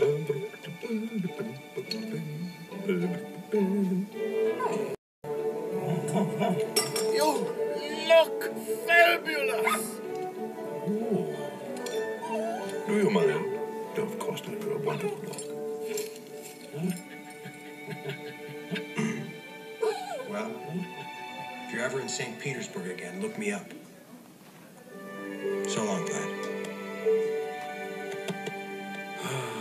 You look fabulous! Do you mind? Of course not. You're a wonderful dog. Well, if you're ever in St. Petersburg again, look me up. So long, Vlad.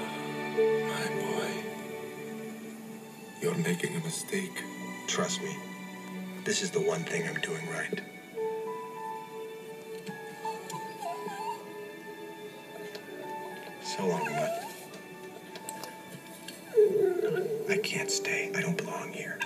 You're making a mistake. Trust me. This is the one thing I'm doing right. So long, Vlad. I can't stay. I don't belong here.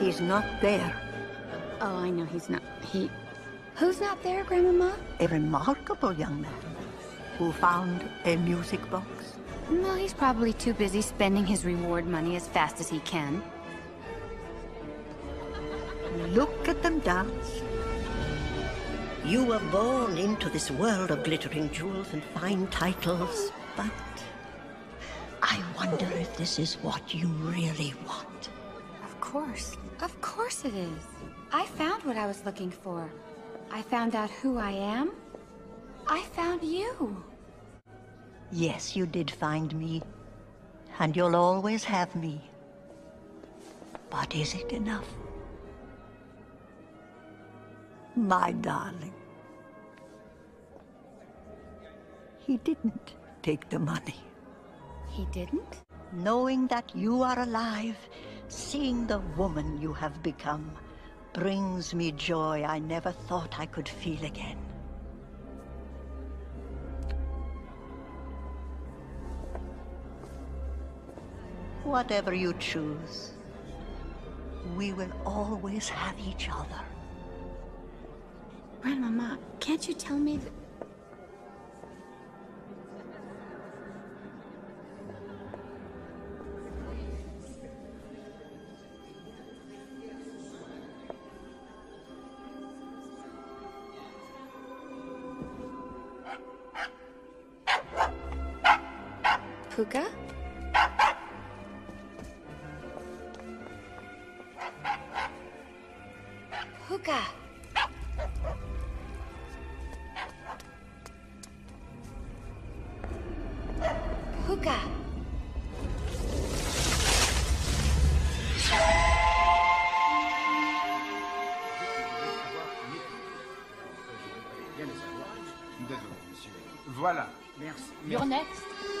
He's not there. Oh, I know he's not. He. Who's not there, Grandmama? A remarkable young man who found a music box. No, he's probably too busy spending his reward money as fast as he can. Look at them dance. You were born into this world of glittering jewels and fine titles, but I wonder if this is what you really want. Of course. Of course it is. I found what I was looking for. I found out who I am. I found you. Yes, you did find me. And you'll always have me. But is it enough? My darling. He didn't take the money. He didn't? Knowing that you are alive, seeing the woman you have become, brings me joy I never thought I could feel again. Whatever you choose, we will always have each other. Grandmama, can't you tell me that... Coca Coca Coca Voilà. Merci. Your next.